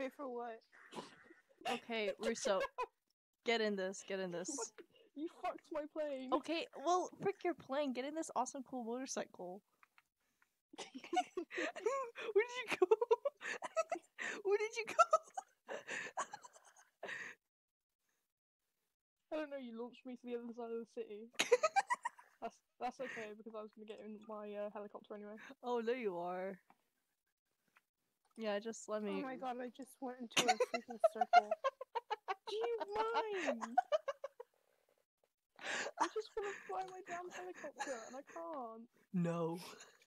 Pay for what? Okay, Russo, get in this. Get in this. You fucked my plane. Okay, well, frick your plane. Get in this awesome, cool motorcycle. Where did you go? Where did you go? I don't know. You launched me to the other side of the city. that's that's okay because I was gonna get in my uh, helicopter anyway. Oh, there you are. Yeah, just let oh me. Oh my god, I just went into a freaking circle. Do you mind? I just want to fly my damn helicopter and I can't. No.